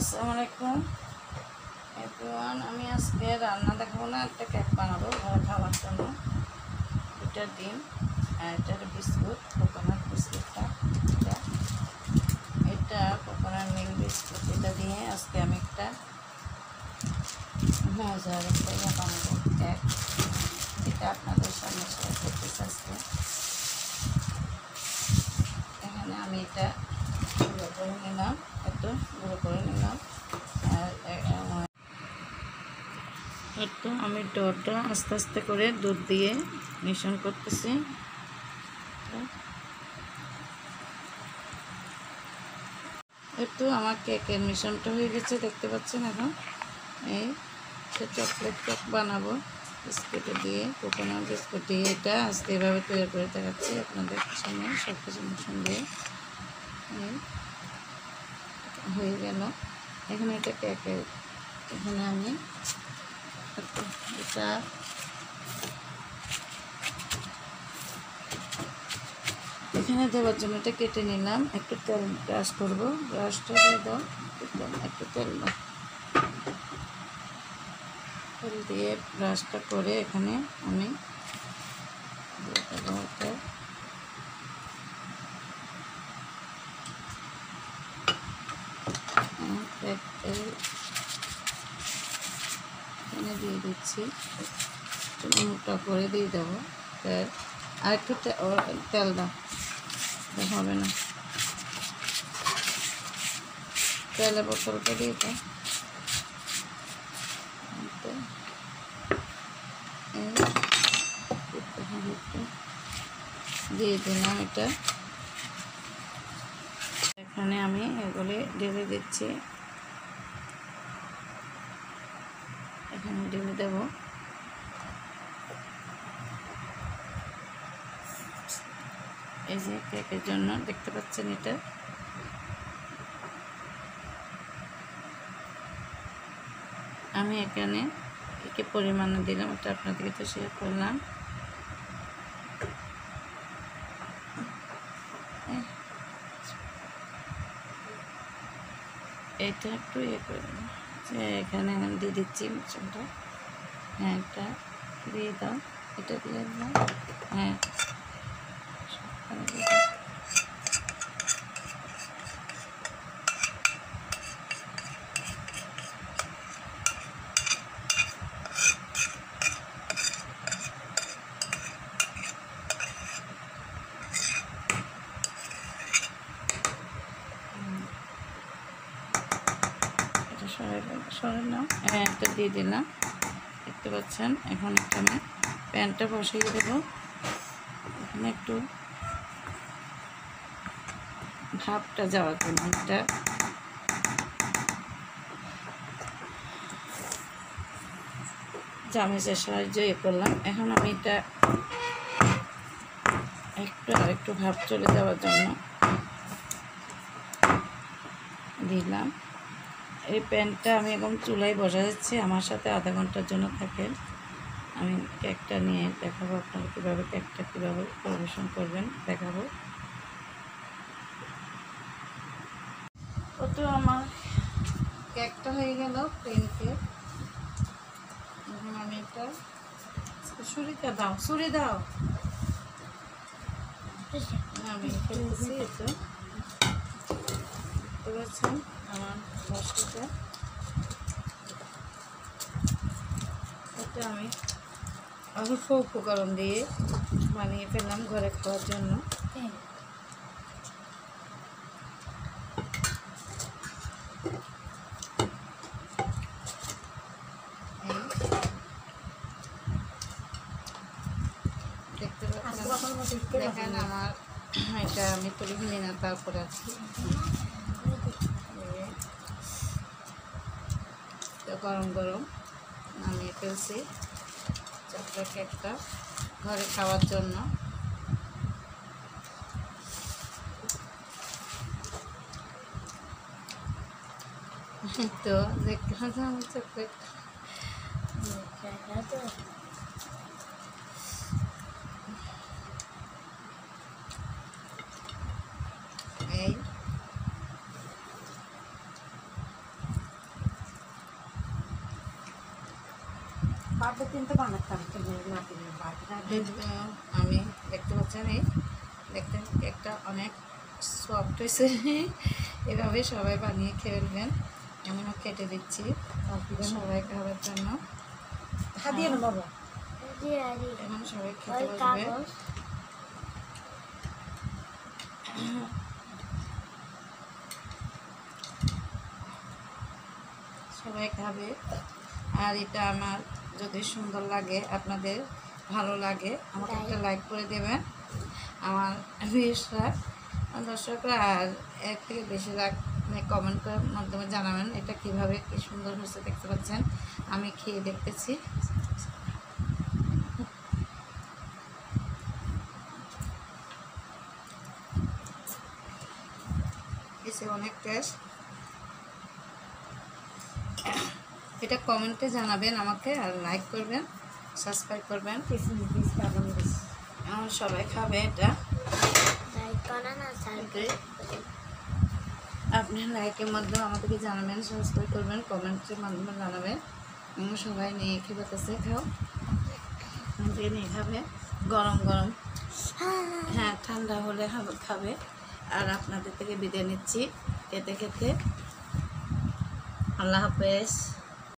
আসসালামু আলাইকুম এভরিওয়ান, আমি আজকে রান্না দেখাবো না, একটা কেক বানাবো, ঘরে খাওয়ার জন্য। দুটা ডিম, আর এটা বিস্কুট কোকোনাট বিস্কুটটা। এটা এটা কোকোনাট মিল্ক বিস্কুট, এটা দিয়ে আজকে আমি একটা মজার একটা ইয়ে বানাবো কেক এটা আপনাদের সামনে শেয়ার করতেছি আজকে। এখানে আমি এটা নিলাম? একটু গুঁড়ো করে নিলাম। আর একটু আমি ডোটা আস্তে আস্তে করে দুধ দিয়ে মিশ্রণ করতেছি। একটু আমার কেকের মিশ্রণটা হয়ে গেছে, দেখতে পাচ্ছেন এখন। এই চকলেট কেক বানাবো, বিস্কুটে দিয়ে, কোকোনাট বিস্কুট দিয়ে। এটা আজকে এভাবে তৈরি করে দেখাচ্ছি আপনাদের সামনে সব কিছু মিশ্রণ দিয়ে হয়ে গেল। এখানে এটা কেকের এখানে আমি এটা এখানে দেওয়ার জন্য এটা কেটে নিলাম। একটু তেল ব্রাশ করব। ব্রাশটা দিয়ে দাও। একটু তেল দাও। তেল দিয়ে ব্রাশটা করে এখানে আমি দিয়ে দেবো এটা। হ্যাঁ, এক- এই- এখানে দিয়ে দিচ্ছি। মোটা করে দিয়ে দেবো। তেল আর একটু তেল দাও। হবে না। তেলে বোতলটা দিয়ে দাও। দিয়ে দিলাম এটা। এখানে আমি এগুলি ঢেলে দিচ্ছি। এখানে ঢেলে দেব। এই যে কেকের জন্য, দেখতে পাচ্ছেন এটা? আমি এখানে একে পরিমাণে দিলাম এটা আপনাদেরকে তো শেয়ার করলাম। এটা একটু ইয়ে করে এখানে আমি দিয়ে দিচ্ছি মশলাটা হ্যাঁ এটা দিয়ে দাও। এটা দিয়ে দাও। হ্যাঁ সবখানে দিয়ে দাও। এটা সরাই সরাই নাও এটা দিয়ে দিলাম। দেখতে পাচ্ছেন, এখন একটা আমি প্যানটা বসিয়ে দেবো। এখানে একটু ভাবটা যাওয়ার জন্য এটা চামচের সাহায্য ইয়ে করলাম। এখন আমি এটা একটু আর একটু ভাব চলে যাওয়ার জন্য দিলাম। এই প্যানটা আমি এখন চুলায় বসা যাচ্ছি আমার সাথে আধা ঘণ্টার জন্য থাকেন। আমি কেকটা নিয়ে দেখাবো আপনারা কীভাবে কেকটা কীভাবে পরিবেশন করবেন। দেখাবো। তো আমার কেকটা হয়ে গেল, প্লেন কেক। আমি এটা ছুরিটা দাও ছুরি দাও। আমি এটা আমার মশলাটা এটা আমি অল্প উপকরণ দিয়ে বানিয়ে ফেললাম ঘরে খাওয়ার জন্য। দেখতে পাচ্ছেন? দেখেন আমার এটা আমি তুলে ফেলি না তারপরে আছি তো গরম গরম নামিয়ে ফেলছি। চকলেট কেকটা ঘরে খাওয়ার জন্য। তো দেখতে পাচ্ছেন আমার চকলেট। এই আমি দেখতে পাচ্ছেন এই দেখতে কেকটা অনেক সফট হয়েছে। এভাবে সবাই বানিয়ে খেলবেন এমনও কেটে দিচ্ছি সবাই খাওয়ার জন্য। বাবা এখন সবাই খেতে বসবে। সবাই খাবে। আর এটা আমার যদি সুন্দর লাগে, আপনাদের ভালো লাগে, আমাকে একটা লাইক করে দেবেন। আমার ভিউসরা, দর্শকরা, আর এক থেকে বেশি লাইক কমেন্ট করার মাধ্যমে জানাবেন এটা কীভাবে কি সুন্দর হয়েছে দেখতে পাচ্ছেন। আমি খেয়ে দেখতেছি। অনেক টেস্ট এটা কমেন্টে জানাবেন আমাকে আর লাইক করবেন সাবস্ক্রাইব করবেন। আমার সবাই খাবে এটা। আপনি লাইকের মাধ্যমে আমাদেরকে জানাবেন সাবস্ক্রাইব করবেন কমেন্টের মাধ্যমে জানাবেন। আমরা সবাই নিয়ে খেয়ে কাছে খাও? আমাদেরকে নিয়ে খাবে। গরম গরম। হ্যাঁ। ঠান্ডা হলে খাবে খাবে। আর আপনাদের থেকে বিদায় নিচ্ছি। খেতে খেতে। আল্লাহ হাফেজ।